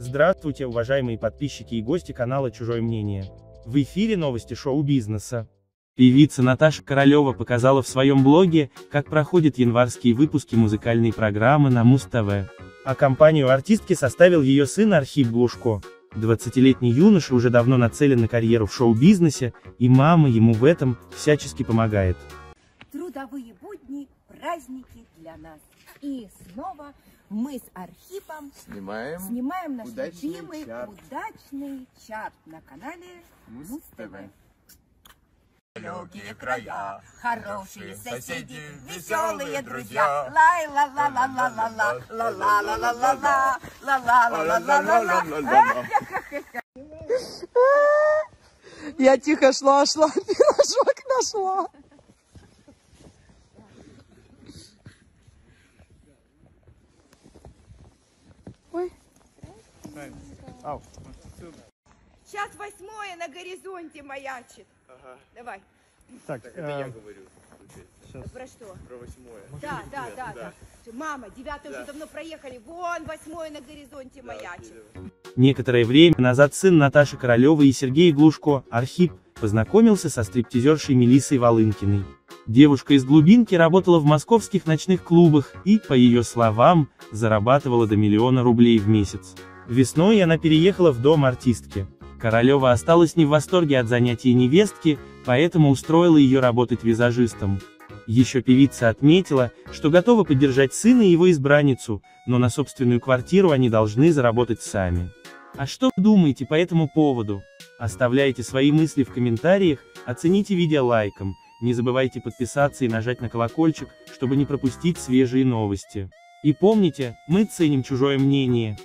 Здравствуйте, уважаемые подписчики и гости канала «Чужое мнение». В эфире новости шоу-бизнеса. Певица Наташа Королева показала в своем блоге, как проходят январские выпуски музыкальной программы на Муз-ТВ. А компанию артистки составил ее сын Архип Глушко. 20-летний юноша уже давно нацелен на карьеру в шоу-бизнесе, и мама ему в этом всячески помогает. Трудовые будни, праздники для нас. И снова мы с Архипом Снимаем снимаем наш удачный любимый чарт. удачный чарт на канале Муз ТВ. Далекие края, Хорошие соседи, веселые друзья. Лай ла ла ла ла ла ла ла ла ла ла ла ла ла ла ла ла ла ла ла Я тихо шла, шла, пирожок нашла. Сейчас восьмое на горизонте маячит. Давай. Так, говорю. Про что? Про восьмое. Да, да, да, да. Мама, девятое уже давно проехали. Вон восьмое на горизонте маячит. Некоторое время назад сын Наташи Королевой и Сергей Глушко, Архип, познакомился со стриптизершей Мелиссой Волынкиной. Девушка из глубинки работала в московских ночных клубах и, по ее словам, зарабатывала до миллиона рублей в месяц. Весной она переехала в дом артистки. Королева осталась не в восторге от занятий невестки, поэтому устроила ее работать визажистом. Еще певица отметила, что готова поддержать сына и его избранницу, но на собственную квартиру они должны заработать сами. А что думаете по этому поводу? Оставляйте свои мысли в комментариях, оцените видео лайком, не забывайте подписаться и нажать на колокольчик, чтобы не пропустить свежие новости. И помните, мы ценим чужое мнение.